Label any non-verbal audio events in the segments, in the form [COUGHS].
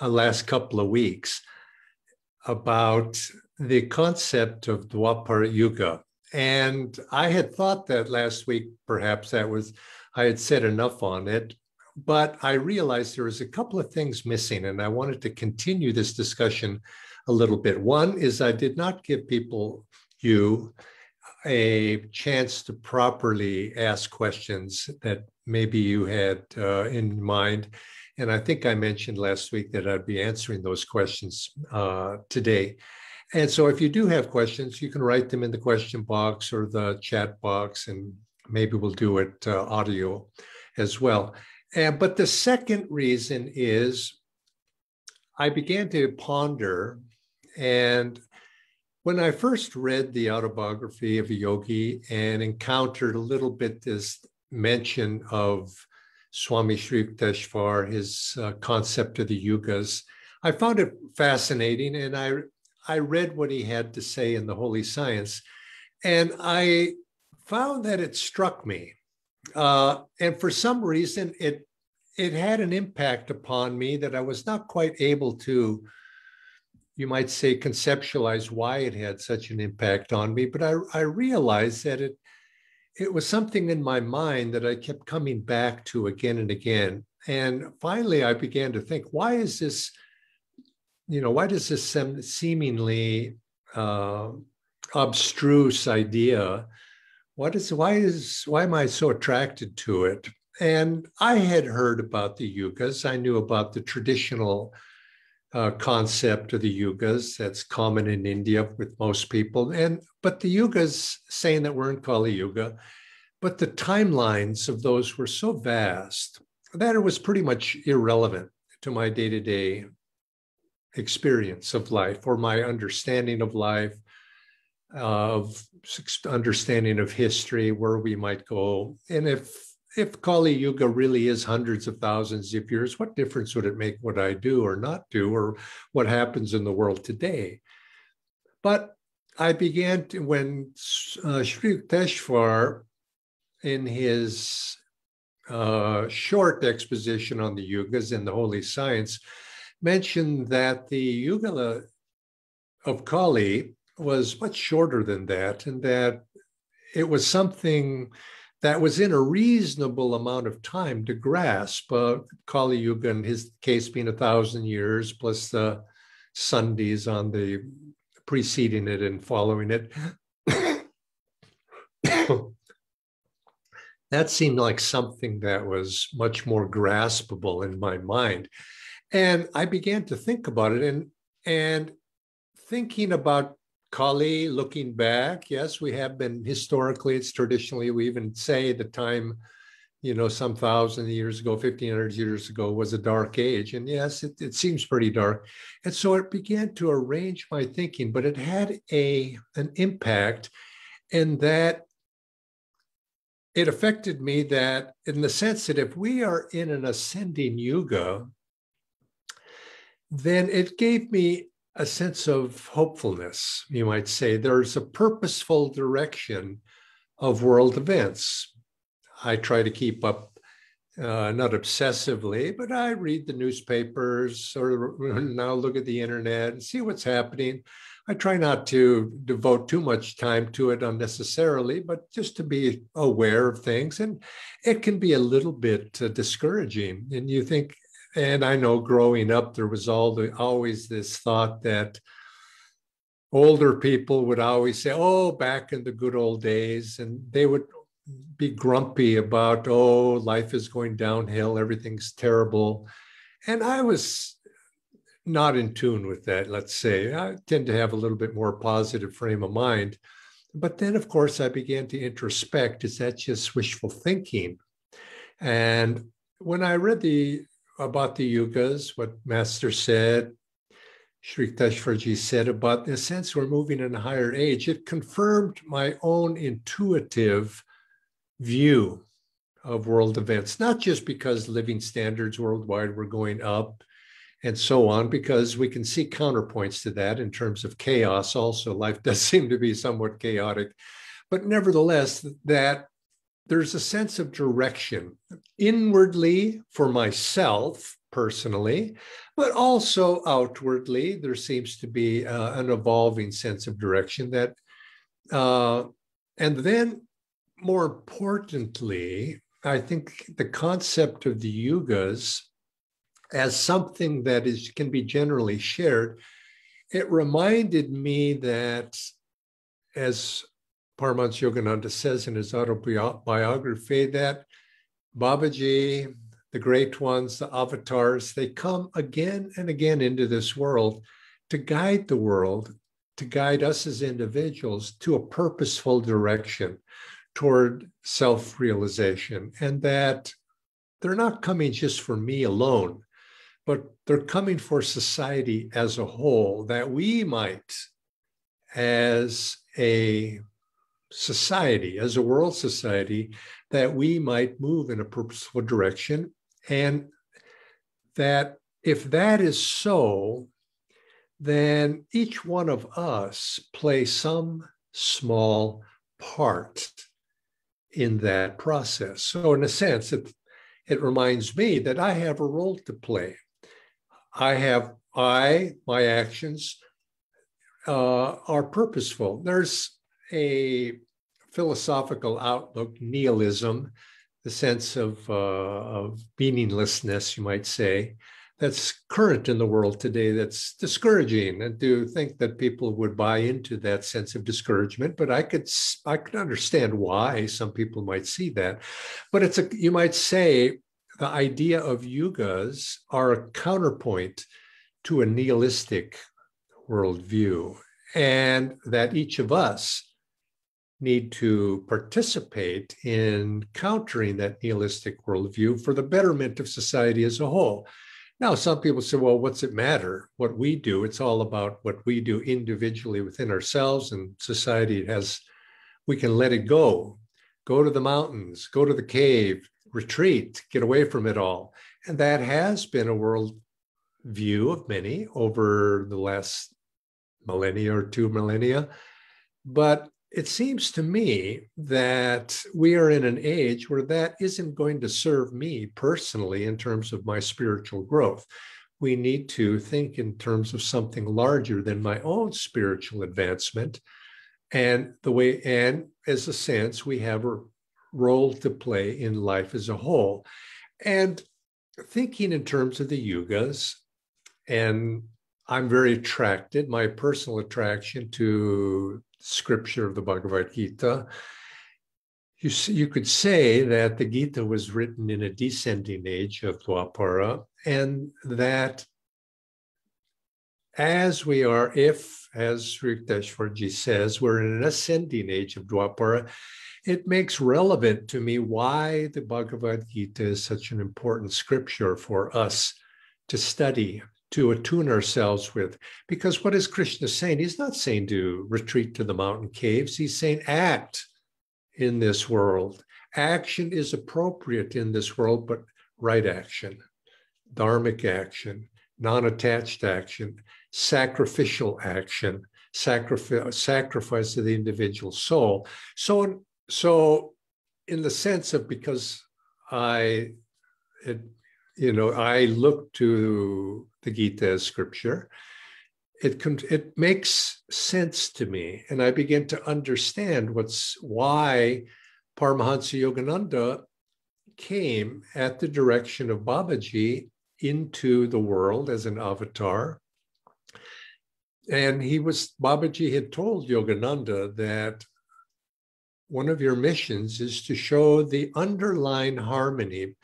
uh, last couple of weeks about the concept of Dwapara Yuga. And I had thought that last week, perhaps that was, I had said enough on it, but I realized there was a couple of things missing, and I wanted to continue this discussion a little bit. One is I did not give people, you, a chance to properly ask questions that maybe you had uh, in mind. And I think I mentioned last week that I'd be answering those questions uh, today. And so if you do have questions, you can write them in the question box or the chat box, and maybe we'll do it uh, audio as well. And, but the second reason is I began to ponder, and when I first read the autobiography of a yogi and encountered a little bit this mention of Swami Sri Yukteswar, his uh, concept of the yugas, I found it fascinating, and I I read what he had to say in the Holy Science, and I found that it struck me. Uh, and for some reason, it it had an impact upon me that I was not quite able to, you might say, conceptualize why it had such an impact on me. But I, I realized that it it was something in my mind that I kept coming back to again and again. And finally, I began to think, why is this? you know, why does this seemingly uh, abstruse idea? What is why is why am I so attracted to it? And I had heard about the yugas. I knew about the traditional uh, concept of the yugas that's common in India with most people. And but the yugas saying that we're in Kali Yuga, but the timelines of those were so vast that it was pretty much irrelevant to my day-to-day experience of life or my understanding of life, of understanding of history, where we might go. And if if Kali Yuga really is hundreds of thousands of years, what difference would it make what I do or not do, or what happens in the world today? But I began to, when uh, Sri Yukteswar, in his uh, short exposition on the yugas in the Holy Science, mentioned that the Yugala of Kali was much shorter than that, and that it was something that was in a reasonable amount of time to grasp. Uh, Kali Yuga, in his case, being a thousand years, plus the sandhis on the preceding it and following it. [COUGHS] that seemed like something that was much more graspable in my mind. And I began to think about it and and thinking about Kali, looking back, yes, we have been historically, it's traditionally, we even say the time, you know, some thousand years ago, 1500 years ago was a dark age. And yes, it, it seems pretty dark. And so it began to arrange my thinking, but it had a an impact in that it affected me that in the sense that if we are in an ascending yuga, then it gave me a sense of hopefulness, you might say. There's a purposeful direction of world events. I try to keep up, uh, not obsessively, but I read the newspapers or [LAUGHS] now look at the internet and see what's happening. I try not to devote too much time to it unnecessarily, but just to be aware of things. And it can be a little bit uh, discouraging. And you think, and I know growing up, there was all the, always this thought that older people would always say, oh, back in the good old days. And they would be grumpy about, oh, life is going downhill, everything's terrible. And I was not in tune with that, let's say. I tend to have a little bit more positive frame of mind. But then, of course, I began to introspect is that just wishful thinking? And when I read the about the yugas, what Master said, Sri Yukteswarji said about the sense we're moving in a higher age, it confirmed my own intuitive view of world events, not just because living standards worldwide were going up and so on, because we can see counterpoints to that in terms of chaos. Also, life [LAUGHS] does seem to be somewhat chaotic, but nevertheless, that there's a sense of direction inwardly for myself personally, but also outwardly. There seems to be uh, an evolving sense of direction that, uh, and then more importantly, I think the concept of the yugas as something that is can be generally shared, it reminded me that, as Paramahansa Yogananda says in his autobiography, that Babaji, the great ones, the avatars, they come again and again into this world to guide the world, to guide us as individuals to a purposeful direction toward self realization. And that they're not coming just for me alone, but they're coming for society as a whole, that we might, as a society, as a world society, that we might move in a purposeful direction. And that if that is so, then each one of us play some small part in that process. So, in a sense, it, it reminds me that I have a role to play. I have, I, my actions uh, are purposeful. There's a philosophical outlook, nihilism, the sense of, uh, of meaninglessness, you might say, that's current in the world today that's discouraging. And to think that people would buy into that sense of discouragement but i could i could understand why some people might see that. But it's a you might say the idea of yugas are a counterpoint to a nihilistic worldview, and that each of us need to participate in countering that nihilistic worldview for the betterment of society as a whole. Now, some people say, well, what's it matter what we do? It's all about what we do individually within ourselves and society has, we can let it go. Go to the mountains, go to the cave, retreat, get away from it all. And that has been a world view of many over the last millennia or two millennia. But it seems to me that we are in an age where that isn't going to serve me personally in terms of my spiritual growth. We need to think in terms of something larger than my own spiritual advancement. And the way, and as a sense, we have a role to play in life as a whole. And thinking in terms of the yugas, and I'm very attracted, my personal attraction to scripture of the Bhagavad Gita. You, you could say that the Gita was written in a descending age of Dwapara, and that as we are, if, as Sri Yukteswarji says, we're in an ascending age of Dwapara, it makes relevant to me why the Bhagavad Gita is such an important scripture for us to study, to attune ourselves with. Because what is Krishna saying? He's not saying to retreat to the mountain caves, he's saying act in this world. Action is appropriate in this world, but right action, dharmic action, non attached action, sacrificial action. Sacrifice, sacrifice of the individual soul. So, so in the sense of because I, it, you know, I look to the Gita as scripture, it it makes sense to me, and I begin to understand what's why Paramahansa Yogananda came at the direction of Babaji into the world as an avatar. And he was, Babaji had told Yogananda that one of your missions is to show the underlying harmony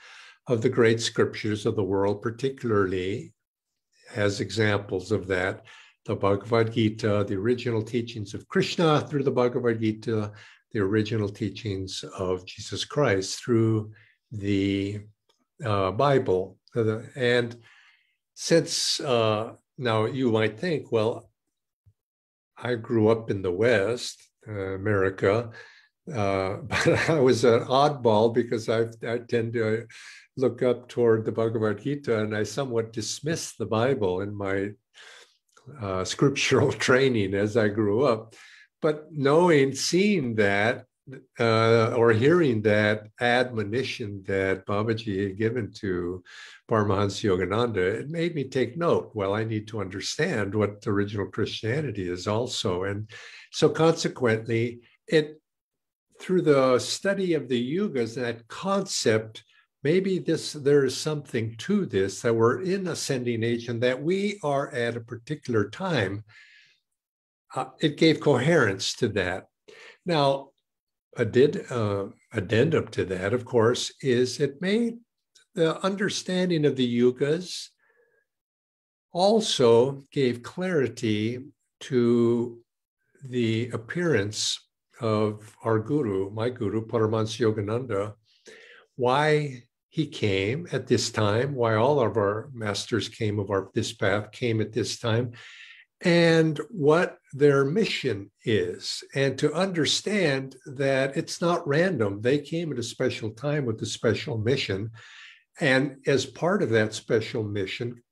of the great scriptures of the world, particularly as examples of that the Bhagavad Gita, the original teachings of Krishna through the Bhagavad Gita, the original teachings of Jesus Christ through the uh, Bible. And since uh, now you might think, well, I grew up in the West, uh, America, uh, [LAUGHS] but I was an oddball because I, I tend to look up toward the Bhagavad Gita and I somewhat dismissed the Bible in my uh, scriptural [LAUGHS] training as I grew up. But knowing, seeing that, uh, or hearing that admonition that Babaji had given to Paramahansa Yogananda, it made me take note. Well, I need to understand what original Christianity is also. And so consequently, it through the study of the yugas, that concept, maybe this there is something to this that we're in ascending age and that we are at a particular time. Uh, it gave coherence to that. Now, a did uh, addendum to that, of course, is it made the understanding of the yugas also gave clarity to the appearance of our guru, my guru, Paramahansa Yogananda, why he came at this time, why all of our masters came of our this path came at this time, and what their mission is, and to understand that it's not random. They came at a special time with a special mission. And as part of that special mission,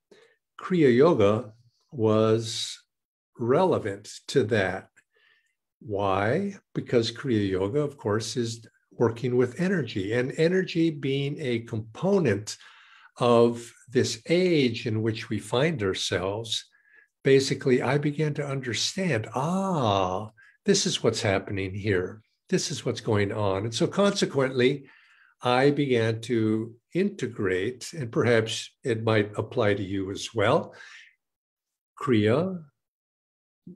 Kriya Yoga was relevant to that. Why? Because Kriya Yoga, of course, is working with energy, and energy being a component of this age in which we find ourselves basically I began to understand ah, this is what's happening here. This is what's going on. And so consequently, I began to integrate, and perhaps it might apply to you as well. Kriya,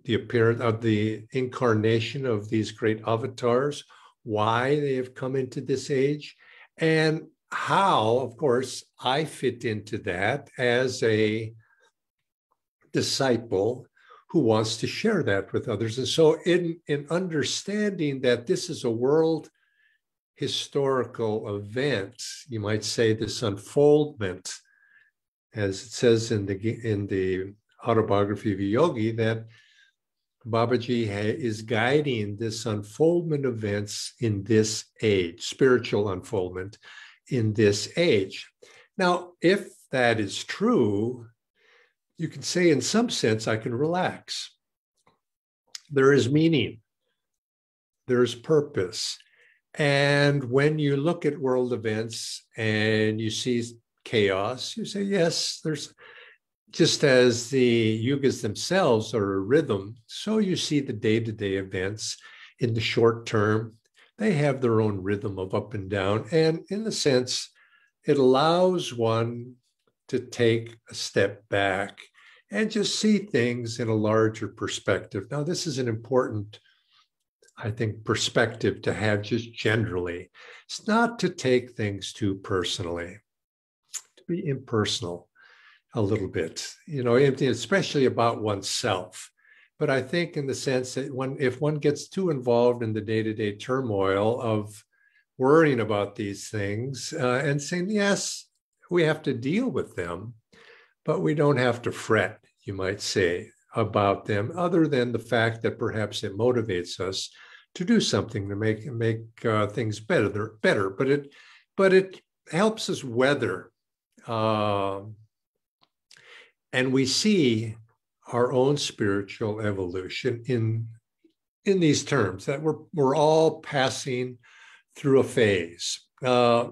the appearance of the incarnation of these great avatars, why they have come into this age, and how, of course, I fit into that as a disciple who wants to share that with others. And so, in, in understanding that this is a world historical event, you might say this unfoldment, as it says in the in the autobiography of yogi, that Babaji is guiding this unfoldment of events in this age, spiritual unfoldment in this age. Now, if that is true, you can say, in some sense, I can relax. There is meaning, there is purpose. And when you look at world events and you see chaos, you say, yes, there's just as the yugas themselves are a rhythm, so you see the day to day events in the short term. They have their own rhythm of up and down. And in a sense, it allows one to take a step back and just see things in a larger perspective. Now, this is an important, I think, perspective to have just generally. It's not to take things too personally, to be impersonal a little bit, you know, especially about oneself. But I think, in the sense that one, if one gets too involved in the day to day turmoil of worrying about these things uh, and saying, yes, we have to deal with them, but we don't have to fret, you might say, about them, other than the fact that perhaps it motivates us to do something to make make uh, things better. Better, but it but it helps us weather, uh, and we see our own spiritual evolution in in these terms that we're we're all passing through a phase. Uh,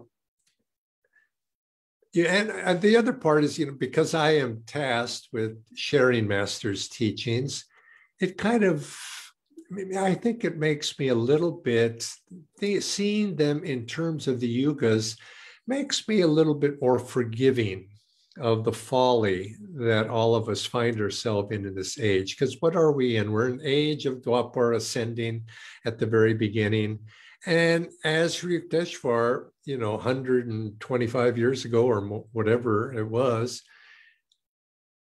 yeah, and, and the other part is, you know, because I am tasked with sharing master's teachings, it kind of, I think it makes me a little bit, seeing them in terms of the yugas makes me a little bit more forgiving of the folly that all of us find ourselves in in this age. Because what are we in? We're in an age of Dwapar ascending at the very beginning. And as Yukteswar, you know, 125 years ago or whatever it was,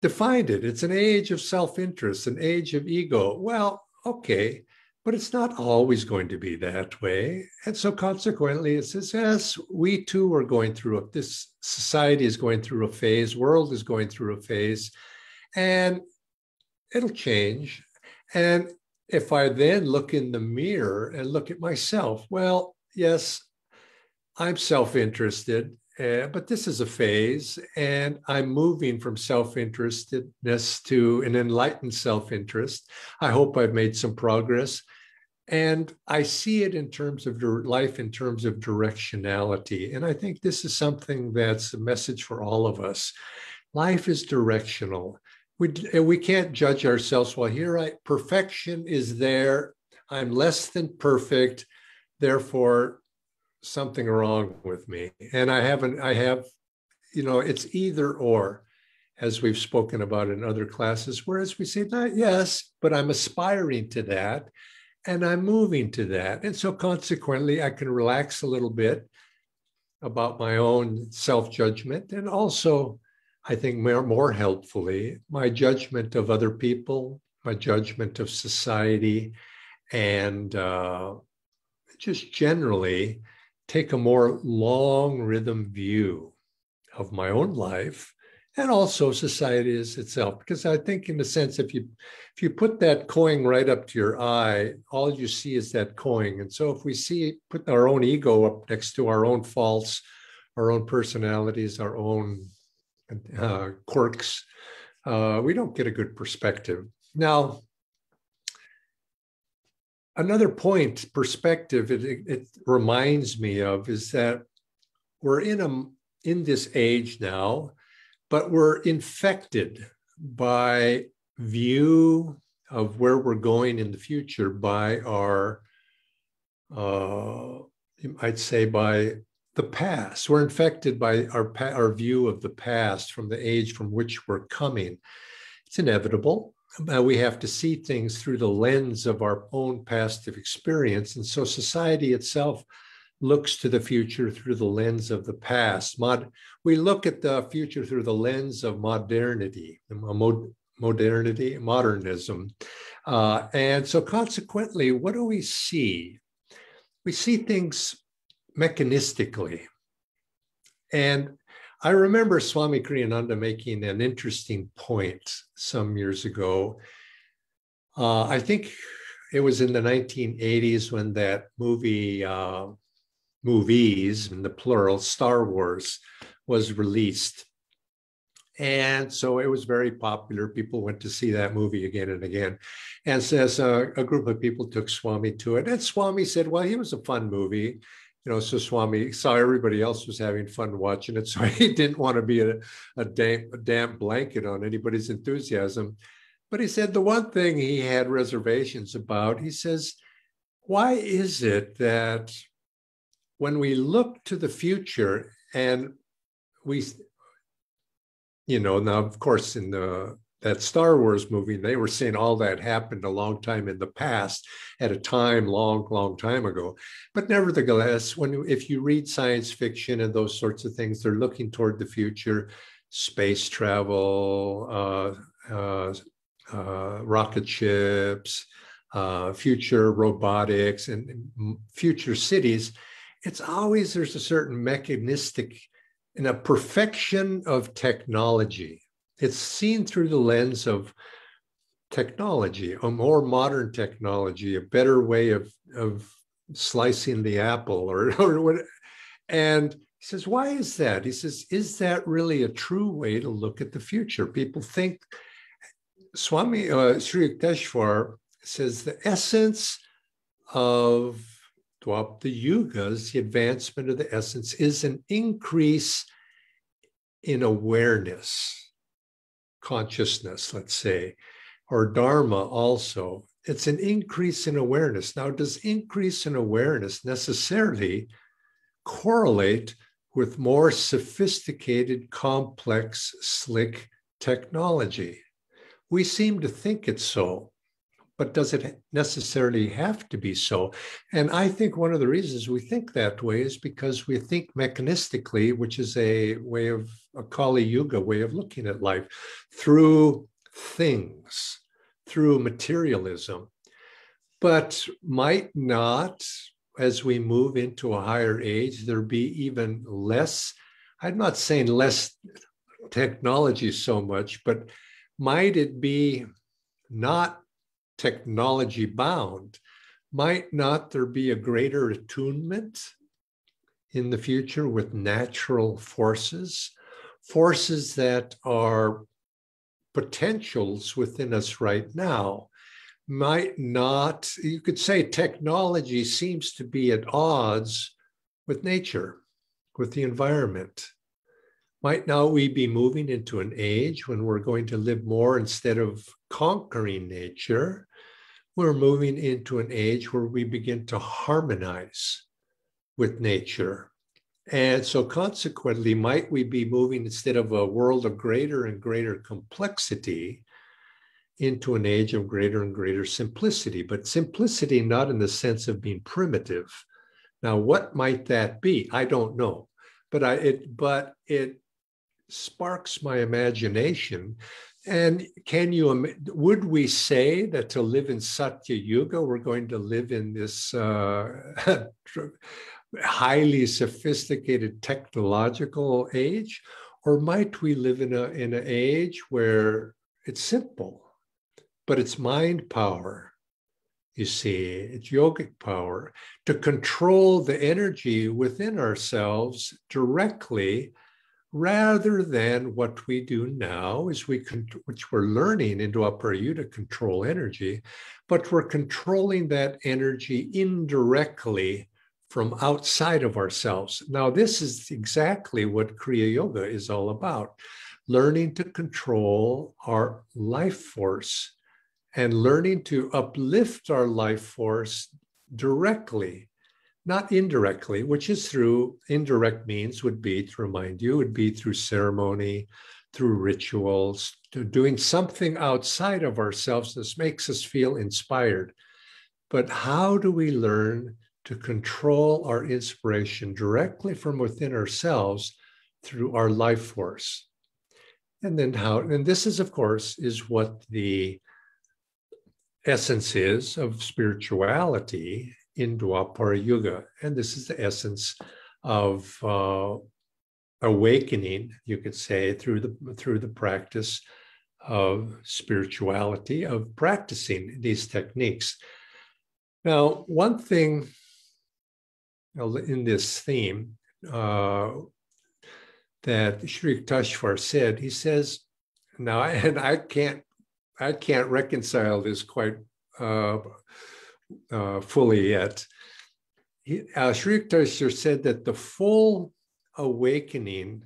defined it. It's an age of self interest, an age of ego. Well, okay, but it's not always going to be that way. And so consequently, it says, yes, we too are going through a, this society is going through a phase, world is going through a phase, and it'll change. And if I then look in the mirror and look at myself, well, yes, I'm self interested, uh, eh, but this is a phase, and I'm moving from self interestedness to an enlightened self interest. I hope I've made some progress. And I see it in terms of your life, in terms of directionality. And I think this is something that's a message for all of us. Life is directional. We, we can't judge ourselves. Well, here I perfection is there. I'm less than perfect. Therefore, something wrong with me. And I haven't, I have, you know, it's either or, as we've spoken about in other classes. Whereas we say, yes, but I'm aspiring to that and I'm moving to that. And so consequently, I can relax a little bit about my own self judgment and also, I think more, more helpfully, my judgment of other people, my judgment of society, and uh, just generally take a more long rhythm view of my own life and also society as itself. Because i think in a sense if you if you put that coin right up to your eye all you see is that coin. And so if we see put our own ego up next to our own faults our own personalities our own uh, quirks uh, we don't get a good perspective. Now another point perspective it, it reminds me of is that we're in a in this age now but we're infected by view of where we're going in the future by our uh, i'd say by the past we're infected by our our view of the past from the age from which we're coming it's inevitable uh, we have to see things through the lens of our own past experience. And so society itself looks to the future through the lens of the past. Mod, we look at the future through the lens of modernity, mod, modernity, modernism. Uh, and so consequently, what do we see? We see things mechanistically. And I remember Swami Kriyananda making an interesting point some years ago. Uh, I think it was in the 1980s when that movie, uh, movies in the plural, Star Wars, was released. And so it was very popular. People went to see that movie again and again. And says so a group of people took Swami to it. And Swami said, well, he was a fun movie you know, so Swami saw everybody else was having fun watching it, [LAUGHS] so he didn't want to be a, a, damp, a damp blanket on anybody's enthusiasm. But he said the one thing he had reservations about, he says, why is it that when we look to the future and we, you know, now of course in the that Star Wars movie, they were saying all that happened a long time in the past, at a time long, long time ago. But nevertheless, when if you read science fiction and those sorts of things, they're looking toward the future, space travel, uh, uh, uh, rocket ships, uh, future robotics, and future cities. It's always there's a certain mechanistic and a perfection of technology it's seen through the lens of technology, a more modern technology, a better way of, of slicing the apple or, [LAUGHS] or what. And he says, why is that? He says, is that really a true way to look at the future? People think Swami uh, Sri Yukteswar says the essence of the yugas, the advancement of the essence, is an increase in awareness consciousness, let's say, or Dharma also. It's an increase in awareness. Now, does increase in awareness necessarily correlate with more sophisticated, complex, slick technology? We seem to think it's so but does it necessarily have to be so? And I think one of the reasons we think that way is because we think mechanistically, which is a way of a Kali Yuga way of looking at life through things, through materialism. But might not, as we move into a higher age, there be even less, I'm not saying less technology so much, but might it be not technology bound, might not there be a greater attunement in the future with natural forces, forces that are potentials within us right now, might not, you could say technology seems to be at odds with nature, with the environment. Might now we be moving into an age when we're going to live more instead of conquering nature? We're moving into an age where we begin to harmonize with nature. And so, consequently, might we be moving instead of a world of greater and greater complexity into an age of greater and greater simplicity? But simplicity not in the sense of being primitive. Now, what might that be? I don't know. But I it but it sparks my imagination. And can you, would we say that to live in Satya Yuga, we're going to live in this uh, [LAUGHS] highly sophisticated technological age? Or might we live in, a, in an age where it's simple, but it's mind power, you see, it's yogic power to control the energy within ourselves directly rather than what we do now is we which we're learning into Aparyu to control energy but we're controlling that energy indirectly from outside of ourselves. Now this is exactly what kriya yoga is all about learning to control our life force and learning to uplift our life force directly not indirectly, which is through indirect means would be to remind you, would be through ceremony, through rituals, to doing something outside of ourselves that makes us feel inspired. But how do we learn to control our inspiration directly from within ourselves through our life force? And then how, and this is, of course, is what the essence is of spirituality in Dwapara Yuga. And this is the essence of uh, awakening, you could say, through the through the practice of spirituality, of practicing these techniques. Now, one thing in this theme uh, that Sri Yukteswar said, he says, now, [LAUGHS] and I can't, I can't reconcile this quite uh, uh, fully yet. He, uh, Sri Yukteswar said that the full awakening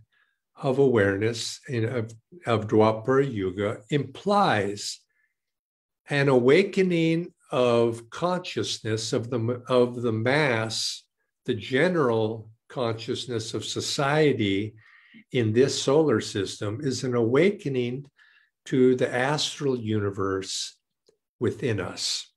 of awareness in, of, of Dwapara Yuga implies an awakening of consciousness of the, of the mass, the general consciousness of society in this solar system is an awakening to the astral universe within us.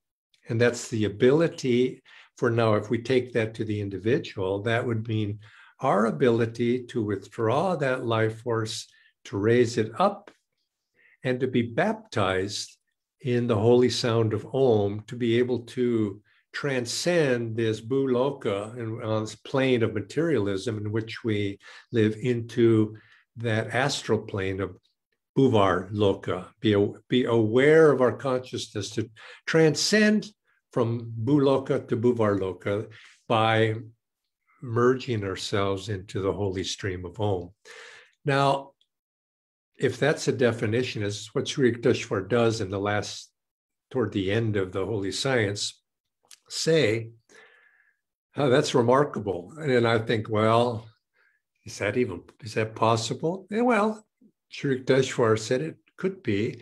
And that's the ability for now, if we take that to the individual, that would mean our ability to withdraw that life force, to raise it up, and to be baptized in the holy sound of Om, to be able to transcend this bhuloka and on this plane of materialism in which we live into that astral plane of Bhuvar Loka, be, be aware of our consciousness to transcend from Bhuloka to Bhuvar Loka by merging ourselves into the holy stream of Om. Now, if that's a definition, is what Sri Yukteswar does in the last, toward the end of the holy science, say, oh, that's remarkable. And I think, well, is that even, is that possible? Yeah, well, Sri Yukteswar said it could be,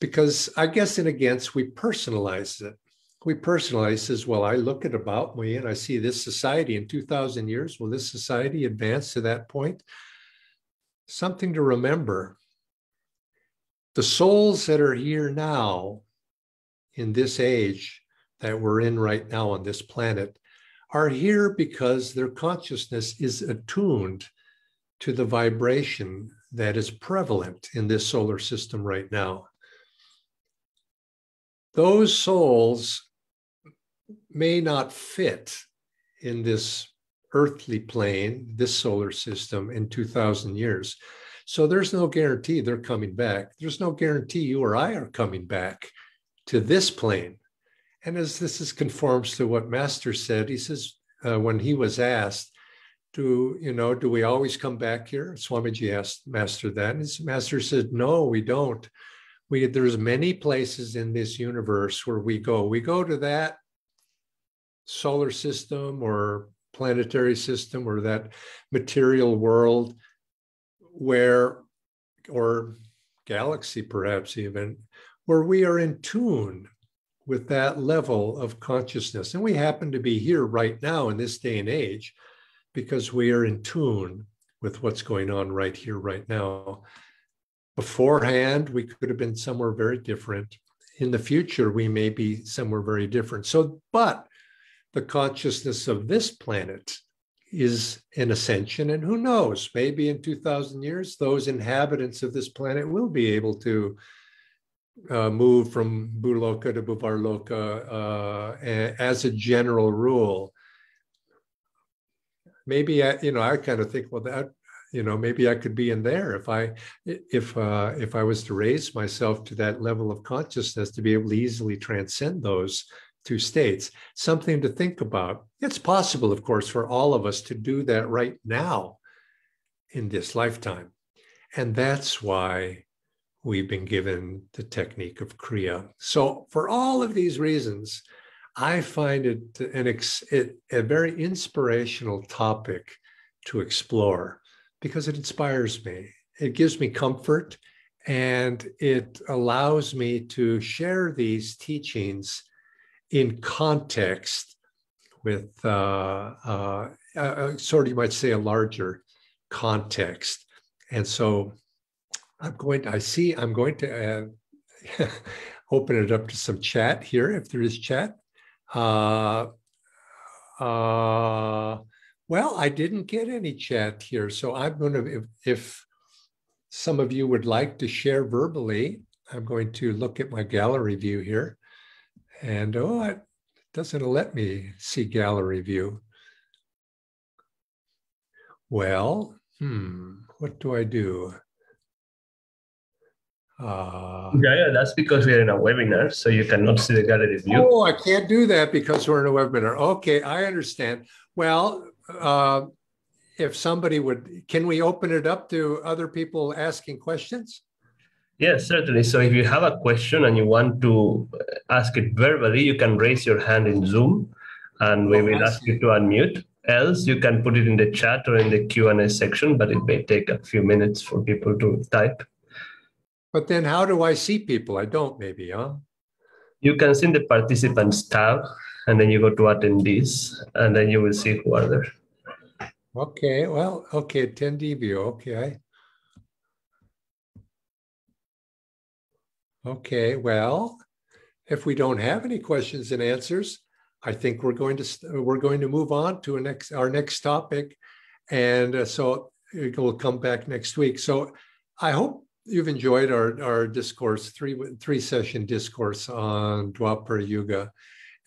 because I guess in against we personalize it. We personalize as well. I look at about me and I see this society in 2,000 years. Will this society advance to that point? Something to remember. The souls that are here now in this age that we're in right now on this planet are here because their consciousness is attuned to the vibration that is prevalent in this solar system right now. Those souls may not fit in this earthly plane, this solar system in 2000 years. So there's no guarantee they're coming back. There's no guarantee you or I are coming back to this plane. And as this is conforms to what Master said, he says, uh, when he was asked, do you know do we always come back here swamiji asked master that and his master said no we don't We there's many places in this universe where we go. We go to that solar system or planetary system or that material world where or galaxy perhaps even where we are in tune with that level of consciousness. And we happen to be here right now in this day and age because we are in tune with what's going on right here, right now. Beforehand, we could have been somewhere very different. In the future, we may be somewhere very different. So, but the consciousness of this planet is an ascension. And who knows, maybe in 2000 years, those inhabitants of this planet will be able to uh, move from Bhuloka to Bhuvarloka uh, as a general rule. Maybe I, you know, I kind of think, well, that you know, maybe I could be in there if I, if uh, if I was to raise myself to that level of consciousness to be able to easily transcend those two states. Something to think about. It's possible, of course, for all of us to do that right now in this lifetime, and that's why we've been given the technique of Kriya. So, for all of these reasons, I find it an ex, it, a very inspirational topic to explore because it inspires me. It gives me comfort and it allows me to share these teachings in context with uh, uh, uh, sort of, you might say, a larger context. And so I'm going to, I see, I'm going to uh, [LAUGHS] open it up to some chat here if there is chat. Uh, uh, well, I didn't get any chat here. So I'm going to, if, if some of you would like to share verbally, I'm going to look at my gallery view here. And oh, it doesn't let me see gallery view. Well, hmm, what do I do? Uh, yeah, yeah, that's because we're in a webinar, so you cannot see the gallery view. Oh, I can't do that because we're in a webinar. Okay, I understand. Well, uh, if somebody would, can we open it up to other people asking questions? Yes, certainly. So if you have a question and you want to ask it verbally, you can raise your hand in Zoom and we oh, will ask you to unmute. Else, you can put it in the chat or in the Q&A section, but it may take a few minutes for people to type. But then how do I see people? I don't maybe, huh? You can see the participants tab and then you go to attendees and then you will see who are there. Okay, well, okay, attendee view, okay. Okay, well, if we don't have any questions and answers, I think we're going to we're going to move on to a next our next topic, and uh, so we'll come back next week. So I hope you've enjoyed our our discourse three three session discourse on Dwapara Yuga,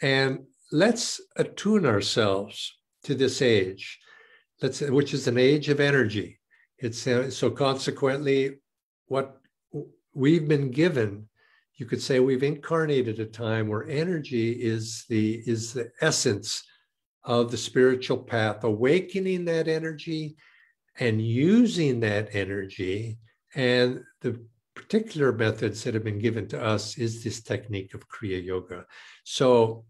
and let's attune ourselves to this age, let's which is an age of energy. It's uh, so consequently what we've been given you could say we've incarnated a time where energy is the is the essence of the spiritual path awakening that energy and using that energy and the particular methods that have been given to us is this technique of kriya yoga so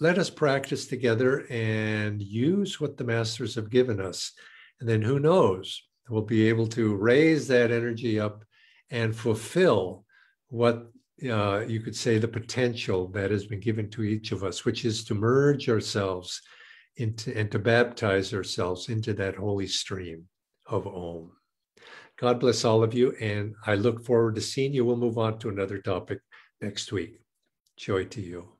let us practice together and use what the masters have given us and then who knows we'll be able to raise that energy up and fulfill what uh, you could say the potential that has been given to each of us, which is to merge ourselves into and to baptize ourselves into that holy stream of Om. God bless all of you, and I look forward to seeing you. We'll move on to another topic next week. Joy to you.